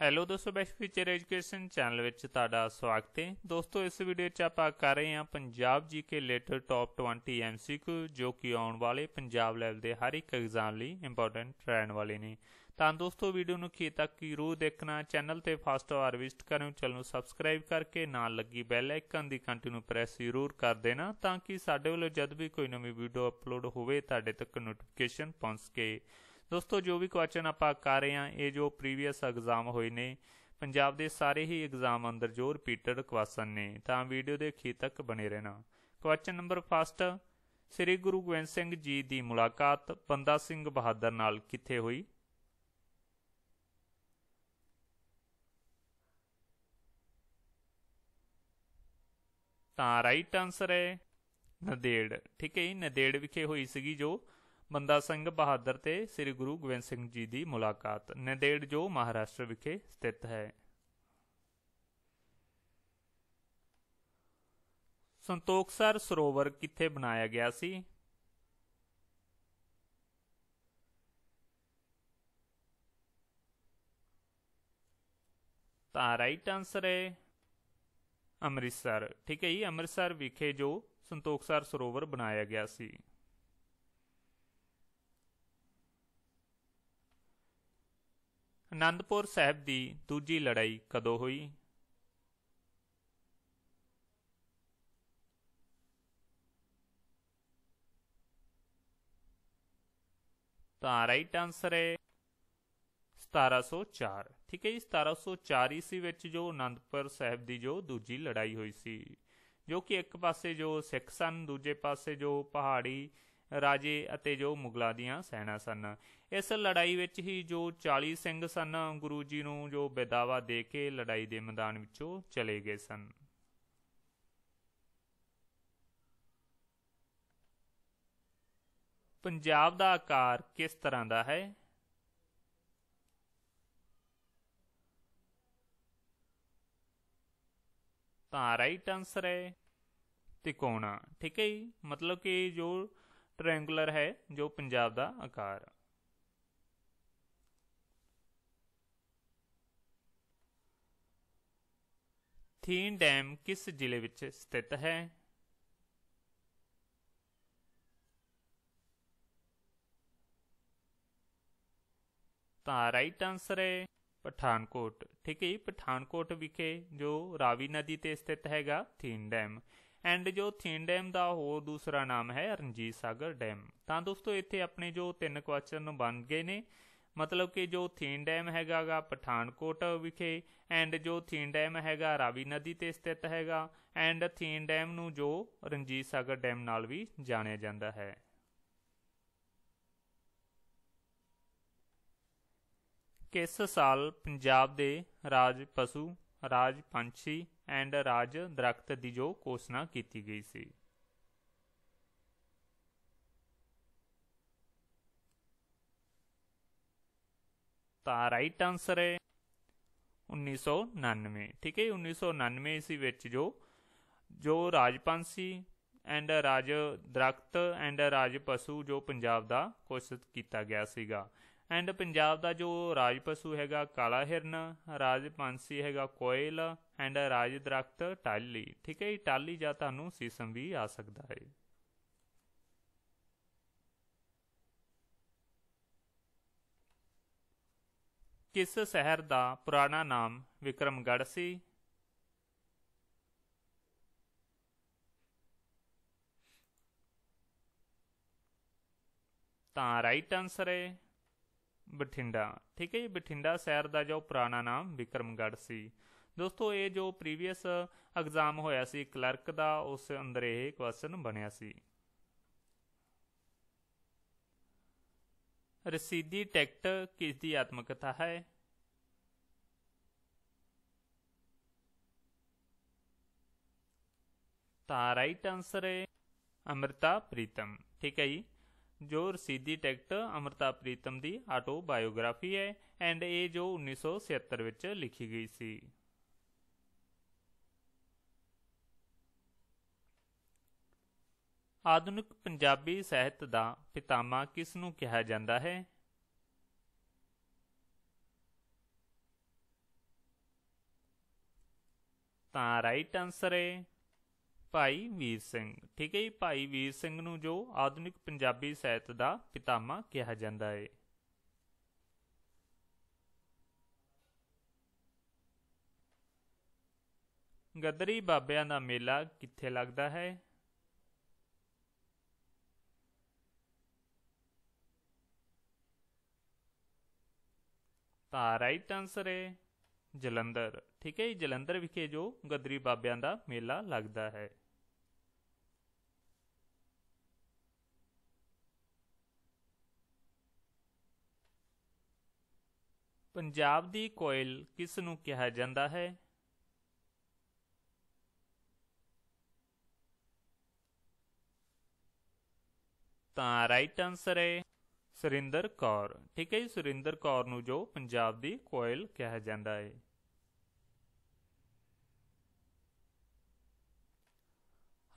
Hello ਦੋਸਤੋ bash feature education channel ਵਿੱਚ ਤੁਹਾਡਾ ਸਵਾਗਤ ਹੈ। ਦੋਸਤੋ, ਇਸ ਵੀਡੀਓ 'ਚ ਆਪਾਂ ਕਰ ਰਹੇ ਹਾਂ Punjab GK letter top 20 MCQ ਜੋ ਕਿ ਆਉਣ ਵਾਲੇ ਪੰਜਾਬ ਲੈਵਲ ਦੇ ਹਰ ਇੱਕ ਐਗਜ਼ਾਮ ਲਈ ਇੰਪੋਰਟੈਂਟ ਰਹਿਣ ਵਾਲੇ ਨੇ। ਤਾਂ ਦੋਸਤੋ ਵੀਡੀਓ ਨੂੰ ਖੀ ਤੱਕ ਜ਼ਰੂਰ ਦੇਖਣਾ ਚੈਨਲ ਤੇ ਫਸਟ ਵਾਰ ਵਿਜ਼ਿਟ ਕਰੋ ਚੈਨਲ ਨੂੰ ਸਬਸਕ੍ਰਾਈਬ ਕਰਕੇ ਨਾਲ ਲੱਗੀ ਬੈਲ ਆਈਕਨ ਦੀ ਘੰਟੀ ਨੂੰ ਪ੍ਰੈਸ ਜ਼ਰੂਰ ਕਰ ਦੇਣਾ, ਤਾਂ ਕਿ ਸਾਡੇ ਵੱਲੋਂ ਜਦ ਵੀ ਕੋਈ ਨਵੀਂ ਵੀਡੀਓ ਅਪਲੋਡ ਹੋਵੇ, ਤੁਹਾਡੇ ਤੱਕ ਨੋਟੀਫਿਕੇਸ਼ਨ ਪਹੁੰਚ ਸਕੇ। ਦੋਸਤੋ, ਜੋ ਵੀ ਕੁਐਸਚਨ ਆਪਾਂ ਕਰ ਰਹੇ ਹਾਂ, ਇਹ ਜੋ ਪ੍ਰੀਵੀਅਸ ਐਗਜ਼ਾਮ ਹੋਏ ਨੇ, ਪੰਜਾਬ ਦੇ ਸਾਰੇ ਹੀ ਐਗਜ਼ਾਮ ਅੰਦਰ ਜੋ ਰਿਪੀਟਡ ਕੁਐਸਚਨ ਨੇ, ਤਾਂ ਵੀਡੀਓ ਦੇ ਅਖੀਰ ਤੱਕ ਬਣੇ ਰਹਿਣਾ। Question number first Sri Guru Gobind Singh ji ਦੀ ਮੁਲਾਕਾਤ ਬੰਦਾ ਸਿੰਘ ਬਹਾਦਰ ਨਾਲ ਕਿੱਥੇ ਹੋਈ? ਤਾਂ ਰਾਈਟ ਆਨਸਰ ਹੈ ਨਦੇੜ। ਠੀਕ ਹੈ ਜੀ, ਨਦੇੜ ਵਿਖੇ ਹੋਈ ਸੀਗੀ ਜੋ ਬੰਦਾ ਸਿੰਘ ਬਹਾਦਰ ਤੇ ਸ੍ਰੀ ਗੁਰੂ ਗੋਬਿੰਦ ਸਿੰਘ ਜੀ ਦੀ ਮੁਲਾਕਾਤ, ਨਦੇੜ ਜੋ ਮਹਾਰਾਸ਼ਟਰ ਵਿਖੇ ਸਥਿਤ ਹੈ। ਸੰਤੋਖਸਰ ਸਰੋਵਰ ਕਿੱਥੇ ਬਣਾਇਆ ਗਿਆ ਸੀ? ਤਾਂ ਰਾਈਟ ਆਨਸਰ ਹੈ ਅੰਮ੍ਰਿਤਸਰ। ਠੀਕ ਹੈ ਜੀ, ਅੰਮ੍ਰਿਤਸਰ ਵਿਖੇ ਜੋ ਸੰਤੋਖਸਰ ਸਰੋਵਰ ਬਣਾਇਆ ਗਿਆ ਸੀ। ਅਨੰਦਪੁਰ ਸਾਹਿਬ ਦੀ ਦੂਜੀ ਲੜਾਈ ਕਦੋਂ ਹੋਈ? ਤਾਂ ਰਾਈਟ ਆਨਸਰ ਹੈ 1704 ਠੀਕ ਹੈ ਜੀ 1704 ਈਸਵੀ ਵਿੱਚ ਜੋ ਅਨੰਦਪੁਰ ਸਾਹਿਬ ਦੀ ਜੋ ਦੂਜੀ ਲੜਾਈ ਹੋਈ ਸੀ, ਜੋ ਕਿ ਇੱਕ ਪਾਸੇ ਜੋ ਸਿੱਖ ਸਨ, ਦੂਜੇ ਪਾਸੇ ਜੋ ਪਹਾੜੀ ਰਾਜੇ ਅਤੇ ਜੋ ਮੁਗਲਾਂ ਦੀਆਂ ਸੈਨਾ ਸਨ। ਇਸ ਲੜਾਈ ਵਿੱਚ ਹੀ ਜੋ 40 ਸਿੰਘ ਸਨ, ਗੁਰੂ ਜੀ ਨੂੰ ਜੋ ਬੇਦਾਵਾ ਦੇ ਕੇ ਲੜਾਈ ਦੇ ਮੈਦਾਨ ਵਿੱਚੋਂ ਚਲੇ ਗਏ ਸਨ। ਪੰਜਾਬ ਦਾ ਆਕਾਰ ਕਿਸ ਤਰ੍ਹਾਂ ਦਾ ਹੈ? ਤਾਂ ਰਾਈਟ ਆਨਸਰ ਹੈ ਤਿਕੋਣਾ। ਠੀਕ ਹੈ ਜੀ? ਮਤਲਬ ਕਿ ਜੋ ਟ੍ਰਾਇੰਗੂਲਰ ਹੈ, ਜੋ ਪੰਜਾਬ ਦਾ ਆਕਾਰ ਥੀਨ ਡੈਮ ਕਿਸ ਜ਼ਿਲ੍ਹੇ ਵਿੱਚ ਸਥਿਤ ਹੈ? ਤਾਂ ਰਾਈਟ ਆਨਸਰ ਹੈ ਪਠਾਨਕੋਟ। ਠੀਕ ਹੈ ਜੀ, ਪਠਾਨਕੋਟ ਵਿਖੇ ਜੋ ਰਾਵੀ ਨਦੀ ਤੇ ਸਥਿਤ ਹੈਗਾ, ਥੀਨ ਡੈਮ। ਐਂਡ ਜੋ ਥੀਨ ਡੈਮ ਦਾ ਹੋਰ ਦੂਸਰਾ ਨਾਮ ਹੈ ਰਣਜੀਤ ਸਾਗਰ ਡੈਮ। ਤਾਂ ਦੋਸਤੋ, ਇੱਥੇ ਆਪਣੇ ਜੋ ਤਿੰਨ ਕੁਐਸਚਨ ਬਣ ਗਏ ਨੇ, ਮਤਲਬ ਕਿ ਜੋ ਥੀਨ ਡੈਮ ਹੈਗਾਗਾ ਪਠਾਨਕੋਟ ਵਿਖੇ ਐਂਡ ਜੋ ਥੀਨ ਡੈਮ ਹੈਗਾ ਰਾਵੀ ਨਦੀ ਤੇ ਸਥਿਤ ਹੈਗਾ ਐਂਡ ਥੀਨ ਡੈਮ ਨੂੰ ਜੋ ਰਣਜੀਤ ਸਾਗਰ ਡੈਮ ਨਾਲ ਵੀ ਜਾਣਿਆ ਜਾਂਦਾ ਹੈ। ਕਿਸ ਸਾਲ ਪੰਜਾਬ ਦੇ ਰਾਜ ਪਸ਼ੂ ਰਾਜ ਪੰਛੀ ਐਂਡ ਰਾਜ ਦਰਖਤ ਦੀ ਜੋ ਘੋਸ਼ਣਾ ਕੀਤੀ ਗਈ ਸੀ ਤਾਂ ਰਾਈਟ ਆਨਸਰ ਹੈ 1999 ਠੀਕ ਹੈ 1999 ਇਸੀ ਵਿੱਚ ਜੋ ਜੋ ਰਾਜਪੰਛੀ ਐਂਡ ਰਾਜ ਦਰਖਤ ਐਂਡ ਰਾਜ ਪਸ਼ੂ ਜੋ ਪੰਜਾਬ ਦਾ ਘੋਸ਼ਿਤ ਕੀਤਾ ਗਿਆ ਸੀਗਾ ਐਂਡ ਪੰਜਾਬ ਦਾ ਜੋ ਰਾਜ ਪਸ਼ੂ ਹੈਗਾ ਕਾਲਾ ਹਿਰਨ ਰਾਜ ਪੰਛੀ ਹੈਗਾ ਕੋਇਲ ਐਂਡ ਰਾਜ ਦਰਖਤ ਟਾਲੀ ਠੀਕ ਹੈ ਜੀ ਟਾਲੀ ਜਾਂ ਤੁਹਾਨੂੰ ਸੀਸਮ ਵੀ ਆ ਸਕਦਾ ਹੈ। ਕਿਸ ਸ਼ਹਿਰ ਦਾ ਪੁਰਾਣਾ ਨਾਮ ਵਿਕਰਮਗੜ੍ਹ ਸੀ? ਤਾਂ ਰਾਈਟ ਆਨਸਰ ਹੈ ਬਠਿੰਡਾ। ਠੀਕ ਹੈ ਜੀ, ਬਠਿੰਡਾ ਸ਼ਹਿਰ ਦਾ ਜੋ ਪੁਰਾਣਾ ਨਾਮ ਵਿਕਰਮਗੜ ਸੀ। ਦੋਸਤੋ, ਇਹ ਜੋ ਪ੍ਰੀਵੀਅਸ ਐਗਜ਼ਾਮ ਹੋਇਆ ਸੀ ਕਲਰਕ ਦਾ, ਉਸ ਅੰਦਰ ਇਹ ਕੁਐਸਚਨ ਬਣਿਆ ਸੀ। ਰਸੀਦੀ ਟਿਕਟ ਕਿਸ ਦੀ ਆਤਮਕਥਾ ਹੈ? ਤਾਂ ਰਾਈਟ ਆਨਸਰ ਹੈ ਅਮਰਤਾ ਪ੍ਰੀਤਮ। ਠੀਕ ਹੈ ਜੀ। ਜੋ ਰਸੀਦੀ ਟੈਕਟ ਅਮਰਤਾ ਪ੍ਰੀਤਮ ਦੀ ਆਟੋਬਾਇਓਗ੍ਰਾਫੀ ਹੈ ਐਂਡ ਇਹ ਜੋ 1976 ਵਿੱਚ ਲਿਖੀ ਗਈ ਸੀ। ਆਧੁਨਿਕ ਪੰਜਾਬੀ ਸਾਹਿਤ ਦਾ ਪਿਤਾਮਾ ਕਿਸ ਨੂੰ ਕਿਹਾ ਜਾਂਦਾ ਹੈ? ਤਾਂ ਰਾਈਟ ਆਨਸਰ ਹੈ ਭਾਈ ਵੀਰ ਸਿੰਘ। ਠੀਕ ਹੈ ਜੀ, ਭਾਈ ਵੀਰ ਸਿੰਘ ਨੂੰ ਜੋ ਆਧੁਨਿਕ ਪੰਜਾਬੀ ਸਾਹਿਤ ਦਾ ਪਿਤਾਮਾ ਕਿਹਾ ਜਾਂਦਾ ਹੈ। ਗਦਰੀ ਬਾਬਿਆਂ ਦਾ ਮੇਲਾ ਕਿੱਥੇ ਲੱਗਦਾ ਹੈ? ਤਾਂ ਰਾਈਟ ਆਨਸਰ ਹੈ ਜਲੰਧਰ। ਠੀਕ ਹੈ ਜੀ, ਜਲੰਧਰ ਵਿਖੇ ਜੋ ਗਦਰੀ ਬਾਬਿਆਂ ਦਾ ਮੇਲਾ ਲੱਗਦਾ ਹੈ। ਪੰਜਾਬ ਦੀ ਕੋਇਲ ਕਿਸ ਨੂੰ ਕਿਹਾ ਜਾਂਦਾ ਹੈ? ਤਾਂ ਰਾਈਟ ਆਨਸਰ ਹੈ ਸੁਰਿੰਦਰ ਕੌਰ। ਠੀਕ ਹੈ ਜੀ, ਸੁਰਿੰਦਰ ਕੌਰ ਨੂੰ ਜੋ ਪੰਜਾਬ ਦੀ ਕੋਇਲ ਕਿਹਾ ਜਾਂਦਾ ਹੈ।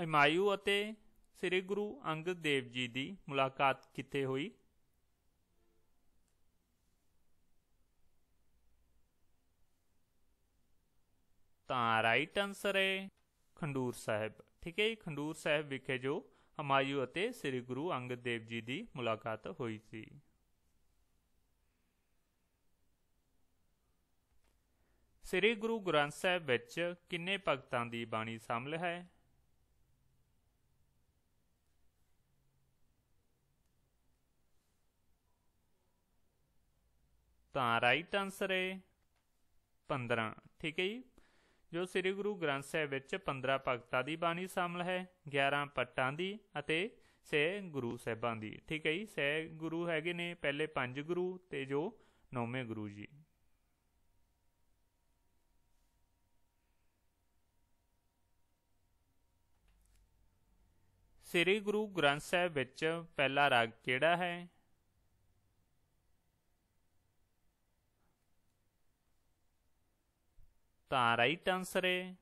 ਹਿਮਾਯੂ ਅਤੇ ਸ੍ਰੀ ਗੁਰੂ ਅੰਗਦ ਦੇਵ ਜੀ ਦੀ ਮੁਲਾਕਾਤ ਕਿੱਥੇ ਹੋਈ? ਤਾਂ ਰਾਈਟ ਆਨਸਰ ਹੈ ਖੰਡੂਰ ਸਾਹਿਬ। ਠੀਕ ਹੈ ਜੀ, ਖੰਡੂਰ ਸਾਹਿਬ ਵਿਖੇ ਜੋ ਹਮਾਯੂ ਅਤੇ ਸ੍ਰੀ ਗੁਰੂ ਅੰਗਦ ਦੇਵ ਜੀ ਦੀ ਮੁਲਾਕਾਤ ਹੋਈ ਸੀ। ਸ੍ਰੀ ਗੁਰੂ ਗ੍ਰੰਥ ਸਾਹਿਬ ਵਿੱਚ ਕਿੰਨੇ ਭਗਤਾਂ ਦੀ ਬਾਣੀ ਸ਼ਾਮਲ ਹੈ? ਤਾਂ ਰਾਈਟ ਆਨਸਰ ਹੈ 15 ਠੀਕ ਹੈ ਜੀ? ਜੋ ਸ੍ਰੀ ਗੁਰੂ ਗ੍ਰੰਥ ਸਾਹਿਬ ਵਿੱਚ 15 ਭਗਤਾਂ ਦੀ ਬਾਣੀ ਸ਼ਾਮਲ ਹੈ 11 ਪੱਟਾਂ ਦੀ ਅਤੇ ਸੇ ਗੁਰੂ ਸਾਹਿਬਾਂ ਦੀ। ਠੀਕ ਹੈ ਜੀ ਸੇ ਗੁਰੂ ਹੈਗੇ ਨੇ, ਪਹਿਲੇ ਪੰਜ ਗੁਰੂ ਤੇ ਜੋ ਨੌਵੇਂ ਗੁਰੂ ਜੀ। ਸ੍ਰੀ ਗੁਰੂ ਗ੍ਰੰਥ ਸਾਹਿਬ ਵਿੱਚ ਪਹਿਲਾ ਰਾਗ ਕਿਹੜਾ ਹੈ? ਤਾਂ ਰਾਈਟ ਆਨਸਰ ਹੈ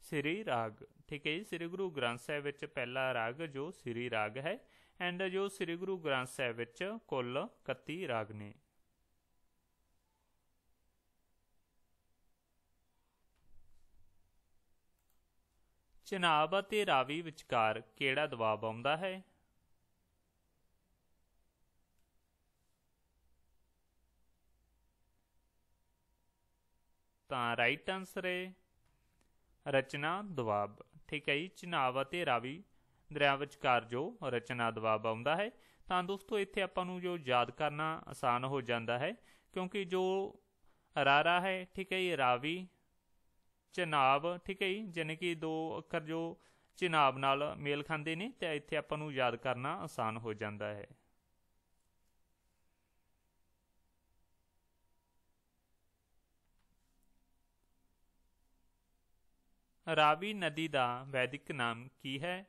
ਸ੍ਰੀ ਰਾਗ। ਠੀਕ ਹੈ ਜੀ, ਸ੍ਰੀ ਗੁਰੂ ਗ੍ਰੰਥ ਸਾਹਿਬ ਵਿੱਚ ਪਹਿਲਾ ਰਾਗ, ਜੋ ਸ੍ਰੀ ਰਾਗ ਹੈ ਐਂਡ ਜੋ ਸ੍ਰੀ ਗੁਰੂ ਗ੍ਰੰਥ ਸਾਹਿਬ ਵਿੱਚ ਕੁੱਲ 31 ਰਾਗ ਨੇ। ਚਨਾਬ ਅਤੇ ਰਾਵੀ ਵਿਚਕਾਰ ਕਿਹੜਾ ਦਬਾਅ ਆਉਂਦਾ ਹੈ? ਤਾਂ ਰਾਈਟ ਆਨਸਰ ਹੈ ਰਚਨਾ ਦਬਾਅ। ਠੀਕ ਹੈ ਜੀ, ਚਨਾਬ ਅਤੇ ਰਾਵੀ ਦਰਿਆ ਵਿਚਕਾਰ ਜੋ ਰਚਨਾ ਦਬਾਅ ਆਉਂਦਾ ਹੈ। ਤਾਂ ਦੋਸਤੋ, ਇੱਥੇ ਆਪਾਂ ਨੂੰ ਜੋ ਯਾਦ ਕਰਨਾ ਆਸਾਨ ਹੋ ਜਾਂਦਾ ਹੈ, ਕਿਉਂਕਿ ਜੋ ਰਾਰਾ ਹੈ, ਠੀਕ ਹੈ ਜੀ, ਰਾਵੀ, ਚਨਾਬ, ਠੀਕ ਹੈ ਜੀ ਜਾਨੀ ਕਿ ਦੋ ਅੱਖਰ ਜੋ ਚਨਾਬ ਨਾਲ ਮੇਲ ਖਾਂਦੇ ਨੇ, ਤੇ ਇੱਥੇ ਆਪਾਂ ਨੂੰ ਯਾਦ ਕਰਨਾ ਆਸਾਨ ਹੋ ਜਾਂਦਾ ਹੈ। ਰਾਵੀ ਨਦੀ ਦਾ ਵੈਦਿਕ ਨਾਮ ਕੀ ਹੈ?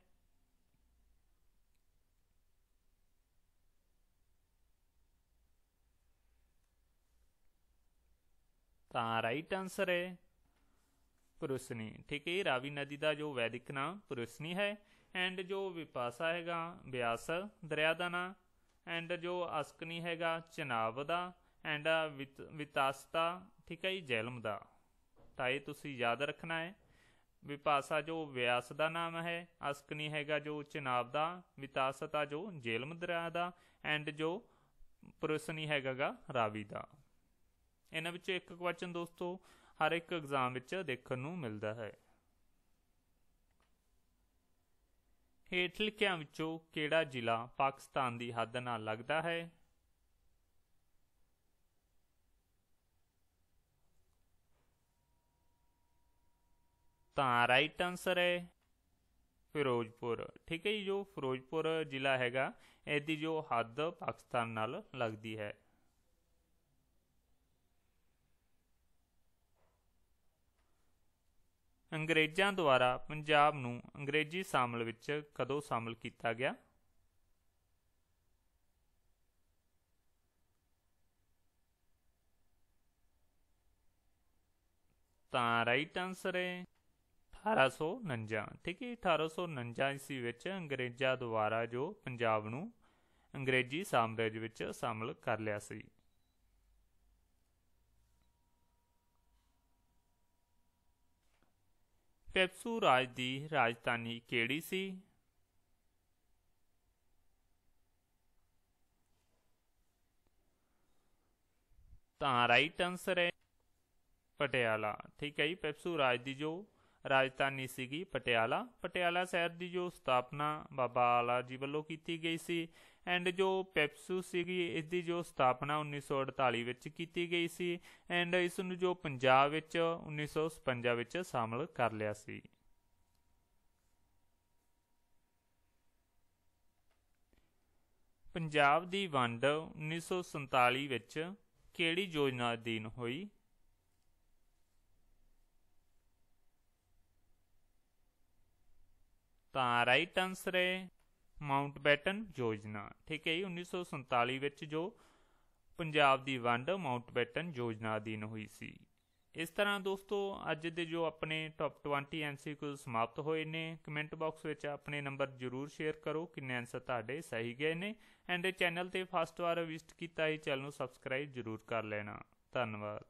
ਤਾਂ ਰਾਈਟ ਆਨਸਰ ਹੈ ਪੁਰਸਨੀ। ਠੀਕ ਹੈ, ਰਾਵੀ ਨਦੀ ਦਾ ਜੋ ਵੈਦਿਕ ਨਾਮ ਪੁਰਸਨੀ ਹੈ ਐਂਡ ਜੋ ਵਿਪਾਸਾ ਹੈਗਾ ਬਿਆਸ, ਦਰਿਆ ਦਾ ਨਾਮ ਐਂਡ ਜੋ ਅਸਕਨੀ ਹੈਗਾ ਚਨਾਬ ਦਾ ਐਂਡ ਵਿਤਾਸਤਾ, ਠੀਕ ਹੈ ਜੀ, ਜੈਲਮ ਦਾ। ਤਾਂ ਇਹ ਤੁਸੀਂ ਯਾਦ ਰੱਖਣਾ ਹੈ। ਵਿਪਾਸਾ ਜੋ ਵਿਆਸ ਦਾ ਨਾਮ ਹੈ ਅਸਕਨੀ ਹੈਗਾ ਜੋ ਚਨਾਬ ਦਾ, ਵਿਤਾਸਤਾ ਜੋ ਜੇਲਮ ਦਰਿਆ ਦਾ, ਐਂਡ ਜੋ ਪੁਰੁਸ਼ਨੀ ਹੈਗਾਗਾ ਰਾਵੀ ਦਾ। ਇਹਨਾਂ ਵਿੱਚੋਂ ਇੱਕ ਕੁਐਸਚਨ ਦੋਸਤੋ, ਹਰ ਇੱਕ ਐਗਜ਼ਾਮ ਵਿੱਚ ਦੇਖਣ ਨੂੰ ਮਿਲਦਾ ਹੈ। ਹੇਠ ਲਿਖਿਆਂ ਵਿੱਚੋਂ ਕਿਹੜਾ ਜ਼ਿਲ੍ਹਾ ਪਾਕਿਸਤਾਨ ਦੀ ਹੱਦ ਨਾਲ ਲੱਗਦਾ ਹੈ? ਤਾਂ ਰਾਈਟ ਆਨਸਰ ਹੈ ਫਿਰੋਜ਼ਪੁਰ। ਠੀਕ ਹੈ ਜੀ, ਜੋ ਫਿਰੋਜ਼ਪੁਰ ਜ਼ਿਲ੍ਹਾ ਹੈਗਾ, ਇਹਦੀ ਜੋ ਹੱਦ ਪਾਕਿਸਤਾਨ ਨਾਲ ਲੱਗਦੀ ਹੈ। ਅੰਗਰੇਜ਼ਾਂ ਦੁਆਰਾ ਪੰਜਾਬ ਨੂੰ ਅੰਗਰੇਜ਼ੀ ਸ਼ਾਮਲ ਵਿੱਚ ਕਦੋਂ ਸ਼ਾਮਲ ਕੀਤਾ ਗਿਆ? ਤਾਂ ਰਾਈਟ ਆਨਸਰ ਹੈ 1849 ਠੀਕ ਹੈ 1849 ਈਸਵੀ ਵਿੱਚ ਅੰਗਰੇਜ਼ਾਂ ਦੁਆਰਾ ਜੋ ਪੰਜਾਬ ਨੂੰ ਅੰਗਰੇਜ਼ੀ ਸਾਮਰਾਜ ਵਿੱਚ ਸ਼ਾਮਲ ਕਰ ਲਿਆ ਸੀ। ਪੈਪਸੂ ਰਾਜ ਦੀ ਰਾਜਧਾਨੀ ਕਿਹੜੀ ਸੀ? ਤਾਂ ਰਾਈਟ ਆਨਸਰ ਹੈ ਪਟਿਆਲਾ। ਠੀਕ ਹੈ ਜੀ, ਪੈਪਸੂ ਰਾਜ ਦੀ ਜੋ ਰਾਜਧਾਨੀ ਸੀਗੀ ਪਟਿਆਲਾ। ਪਟਿਆਲਾ ਸ਼ਹਿਰ ਦੀ ਜੋ ਸਥਾਪਨਾ ਬਾਬਾ ਆਲਾ ਜੀ ਵੱਲੋਂ ਕੀਤੀ ਗਈ ਸੀ ਐਂਡ ਜੋ ਪੈਪਸੂ ਸੀਗੀ ਇਸ ਦੀ ਜੋ ਸਥਾਪਨਾ 1948 ਵਿੱਚ ਕੀਤੀ ਗਈ ਸੀ ਐਂਡ ਇਸ ਨੂੰ ਜੋ ਪੰਜਾਬ ਵਿੱਚ 1956 ਵਿੱਚ ਸ਼ਾਮਲ ਕਰ ਲਿਆ ਸੀ। ਪੰਜਾਬ ਦੀ ਵੰਡ 1947 ਵਿੱਚ ਕਿਹੜੀ ਯੋਜਨਾ ਅਧੀਨ ਹੋਈ? ਤਾਂ ਰਾਈਟ ਆਨਸਰ ਹੈ ਮਾਊਂਟਬੈਟਨ ਯੋਜਨਾ ਠੀਕ ਹੈ ਜੀ 1947 ਵਿੱਚ ਜੋ ਪੰਜਾਬ ਦੀ ਵੰਡ ਮਾਊਂਟਬੈਟਨ ਯੋਜਨਾ ਅਧੀਨ ਹੋਈ ਸੀ। ਇਸ ਤਰ੍ਹਾਂ ਦੋਸਤੋ, ਅੱਜ ਦੇ ਜੋ ਆਪਣੇ ਟੌਪ 20 ਐਮਸੀਕਿਊ ਸਮਾਪਤ ਹੋਏ ਨੇ ਕਮੈਂਟ ਬਾਕਸ ਵਿੱਚ ਆਪਣੇ ਨੰਬਰ ਜ਼ਰੂਰ ਸ਼ੇਅਰ ਕਰੋ, ਕਿੰਨੇ ਆਨਸਰ ਤੁਹਾਡੇ ਸਹੀ ਗਏ ਨੇ ਐਂਡ ਚੈਨਲ ਤੇ ਫਸਟ ਵਾਰ ਵਿਜ਼ਿਟ ਕੀਤਾ ਹੈ, ਚੈਨਲ ਨੂੰ ਸਬਸਕ੍ਰਾਈਬ ਜ਼ਰੂਰ ਕਰ ਲੈਣਾ। ਧੰਨਵਾਦ।